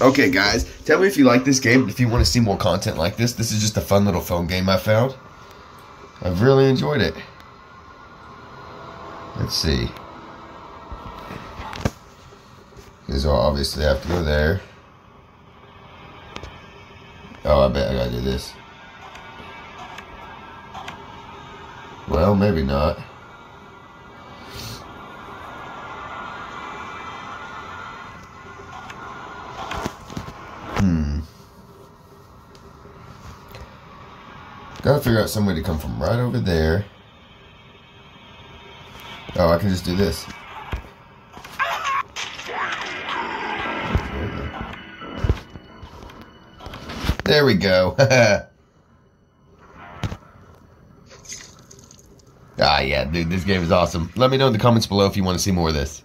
Okay, guys, tell me if you like this game. If you want to see more content like this, this is just a fun little phone game I found. I've really enjoyed it. Let's see. Because I'll obviously have to go there. Oh, I bet I gotta do this. Well, maybe not. Hmm. Gotta figure out some way to come from right over there. Oh, I can just do this. There we go. ah, yeah, dude, this game is awesome. Let me know in the comments below if you want to see more of this.